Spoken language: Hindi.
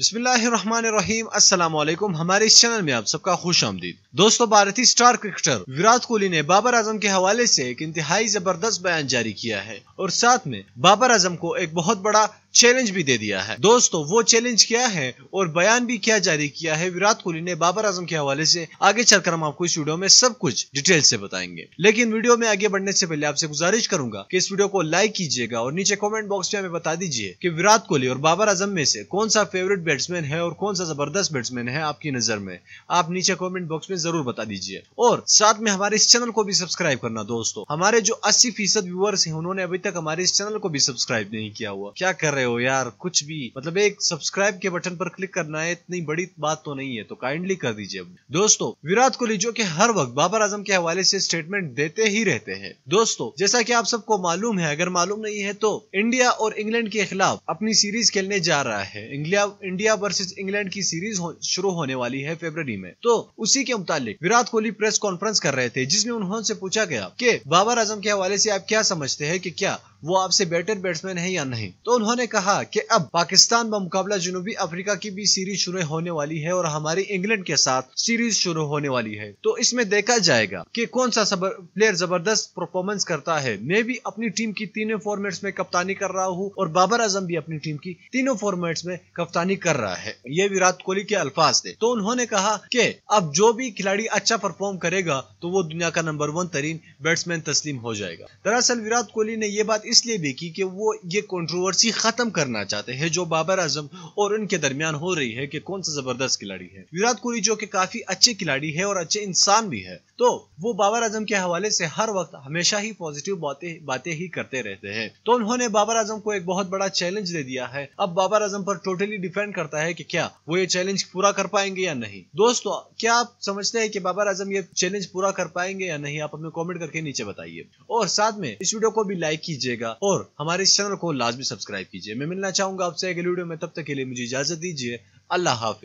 बिस्मिल्लाहिर्रहमानिर्रहीम। अस्सलाम वालेकुम हमारे इस चैनल में आप सबका खुश आमदीद दोस्तों, भारतीय स्टार क्रिकेटर विराट कोहली ने बाबर आज़म के हवाले से एक इंतहाई ज़बरदस्त बयान जारी किया है और साथ में बाबर आज़म को एक बहुत बड़ा चैलेंज भी दे दिया है। दोस्तों, वो चैलेंज क्या है और बयान भी क्या जारी किया है? विराट कोहली ने बाबर आज़म के हवाले से आगे चलकर हम आपको इस वीडियो में सब कुछ डिटेल से बताएँगे। लेकिन वीडियो में आगे बढ़ने से पहले आपसे गुजारिश करूँगा कि इस वीडियो को लाइक कीजिएगा और नीचे कॉमेंट बॉक्स में हमें बता दीजिए की विराट कोहली और बाबर आज़म में से कौन सा फेवरेट बैट्समैन है और कौन सा ज़बरदस्त बैट्समैन है आपकी नज़र में। आप नीचे कमेंट बॉक्स में ज़रूर बता दीजिए। और साथ में हमारे इस चैनल को भी सब्सक्राइब करना दोस्तों। हमारे जो अस्सी फ़ीसद व्यूअर्स हैं, उन्होंने अभी तक हमारे इस चैनल को भी सब्सक्राइब नहीं किया हुआ। क्या कर रहे हो यार कुछ भी। मतलब एक सब्सक्राइब के बटन पर क्लिक करना है इतनी बड़ी बात तो नहीं है तो काइंडली कर दीजिए दोस्तों विराट कोहली जो कि हर वक्त बाबर आज़म के हवाले से स्टेटमेंट देते ही रहते हैं। दोस्तों जैसा कि आप सबको मालूम है अगर मालूम नहीं है तो इंडिया और इंग्लैंड के खिलाफ अपनी सीरीज़ खेलने जा रहा है। इंडिया इंडिया वर्सेज इंग्लैंड की सीरीज़ हो, शुरू होने वाली है फेबर में। तो उसी के मुतालिक विराट कोहली प्रेस कॉन्फ्रेंस कर रहे थे जिसमें उन्होंने पूछा गया कि बाबर आज़म के हवाले से आप क्या समझते हैं कि क्या वो आपसे बेटर बैट्समैन है या नहीं? तो उन्होंने कहा कि अब पाकिस्तान व मुकाबला जनूबी अफ्रीका की भी सीरीज़ शुरू होने वाली है और हमारी इंग्लैंड के साथ सीरीज़ शुरू होने वाली है। तो इसमें देखा जाएगा कि कौन सा प्लेयर ज़बरदस्त परफॉर्मेंस करता है। मैं भी अपनी टीम की तीनों फॉर्मेट्स में कप्तानी कर रहा हूँ और बाबर आज़म भी अपनी टीम की तीनों फॉर्मेट्स में कप्तानी कर रहा है। ये विराट कोहली के अल्फाज थे। तो उन्होंने कहा कि अब जो भी खिलाड़ी अच्छा परफॉर्म करेगा तो वो दुनिया का नंबर वन तरीन बैट्समैन तस्लीम हो जाएगा। दरअसल विराट कोहली ने ये बात इसलिए भी की वो ये कंट्रोवर्सी खत्म करना चाहते हैं, जो बाबर आज़म और उनके दरमियान हो रही है कि कौन सा ज़बरदस्त खिलाड़ी है। विराट कोहली, जो कि काफ़ी अच्छे खिलाड़ी है और अच्छे इंसान भी है तो वो बाबर आज़म के हवाले से हर वक्त हमेशा ही पॉजिटिव बातें बातें ही करते रहते हैं। तो उन्होंने बाबर आज़म को एक बहुत बड़ा चैलेंज दे दिया है। अब बाबर आज़म पर टोटली डिपेंड करता है कि क्या वो ये चैलेंज पूरा कर पाएँगे या नहीं। दोस्तों, क्या आप समझते हैं कि बाबर आज़म ये चैलेंज पूरा कर पाएँगे या नहीं? आप अपने कॉमेंट करके नीचे बताइए। और साथ में इस वीडियो को भी लाइक कीजिएगा और हमारे इस चैनल को लाजमी सब्सक्राइब कीजिए। मैं मिलना चाहूँगा आपसे अगले वीडियो में, तब तक के लिए मुझे इजाज़त दीजिए। अल्लाह हाफिज।